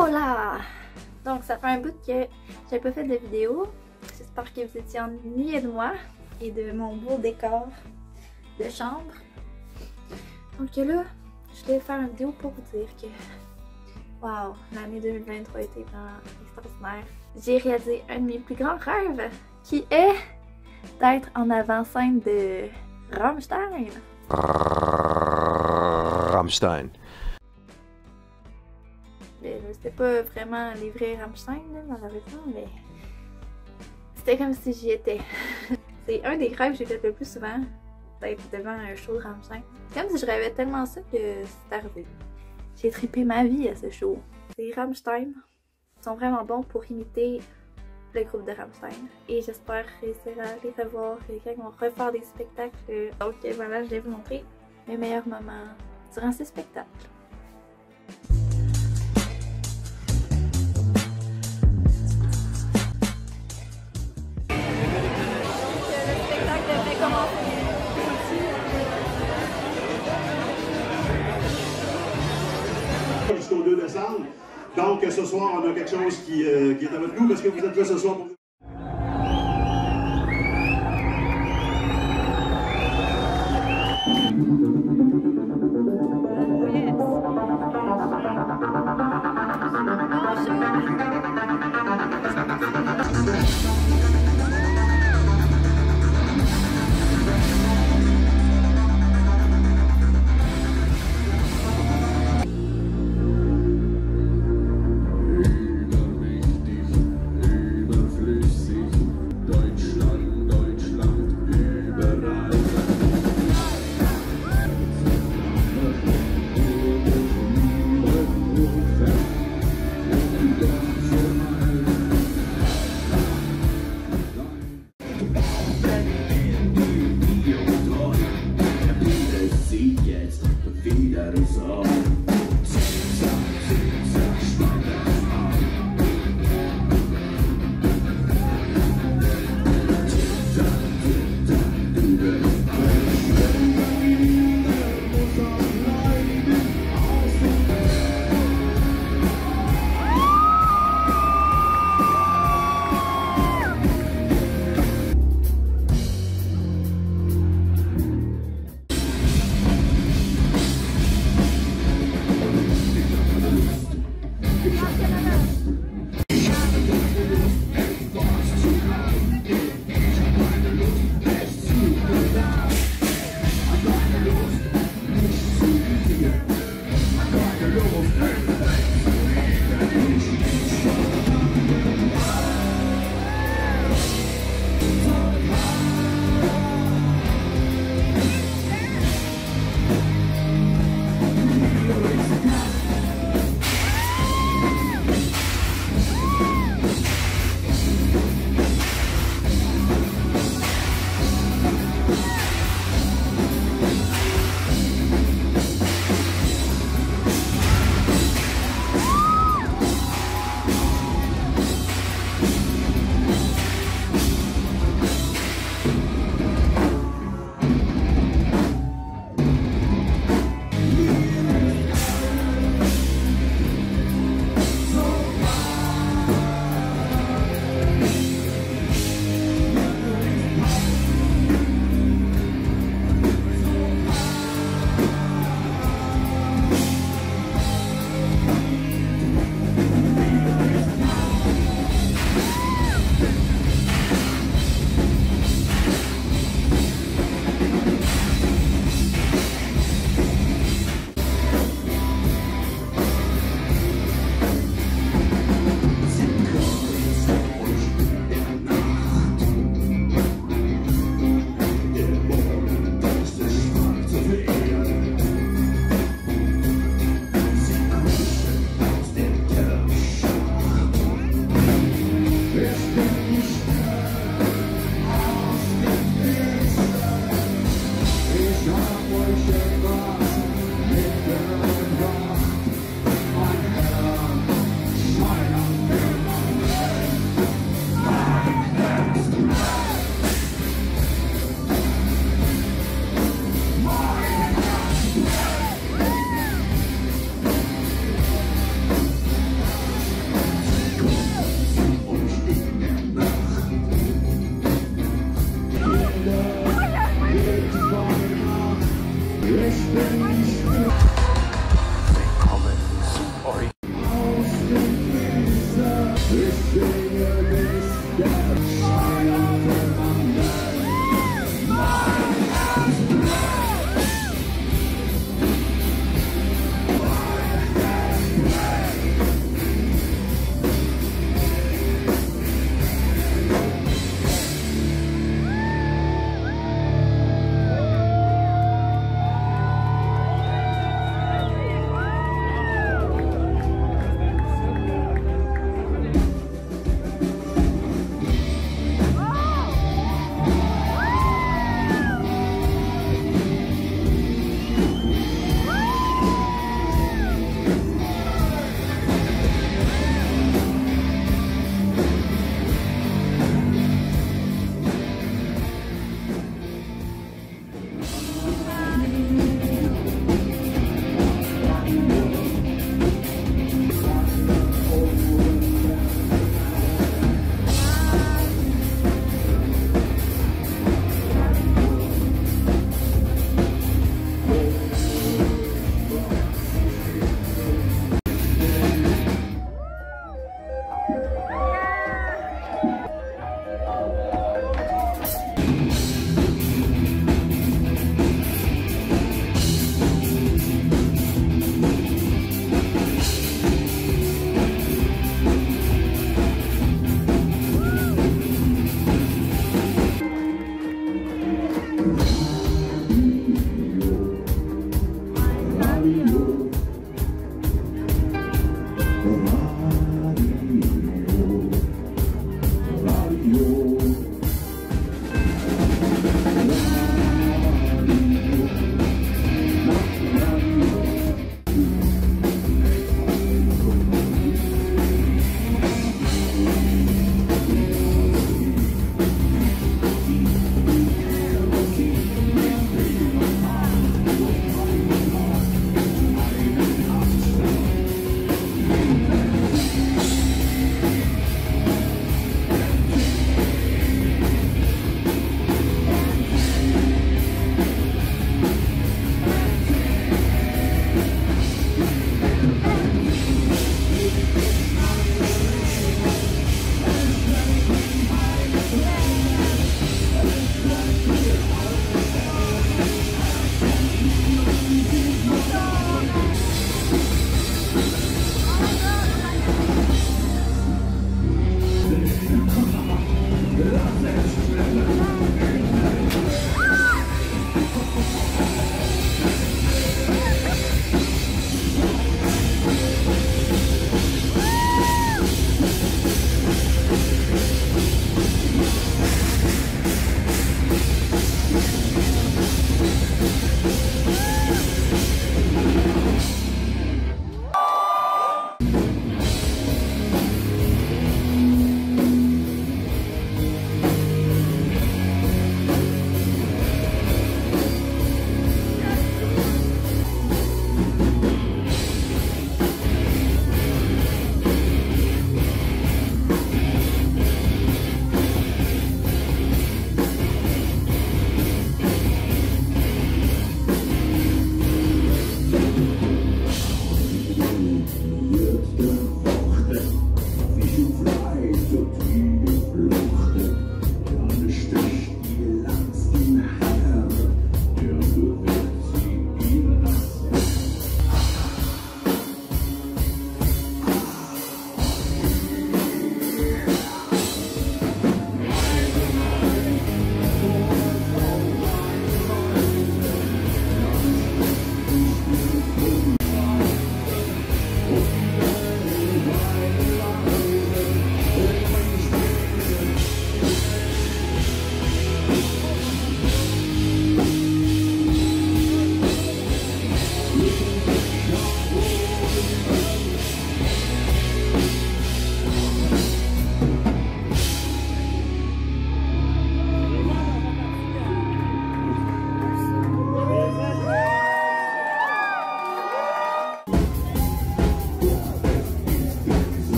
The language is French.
Hola! Donc ça fait un bout que j'ai pas fait de vidéo. J'espère que vous étiez ennuyés de moi et de mon beau décor de chambre. Donc là, je voulais faire une vidéo pour vous dire que Wow, l'année 2023 a été vraiment extraordinaire. J'ai réalisé un de mes plus grands rêves qui est d'être en avant-scène de Rammstein. Rammstein. C'était pas vraiment les vrais Rammstein là, malheureusement, mais c'était comme si j'y étais. C'est un des rêves que j'ai fait le plus souvent, d'être devant un show de Rammstein. Comme si je rêvais tellement ça que c'est arrivé. J'ai trippé ma vie à ce show. Les Rammstein sont vraiment bons pour imiter le groupe de Rammstein. Et j'espère réussir à les revoir quand ils vont refaire des spectacles. Donc voilà, je vais vous montrer mes meilleurs moments durant ces spectacles. Donc, ce soir, on a quelque chose qui, euh, qui est avec nous parce que vous êtes là ce soir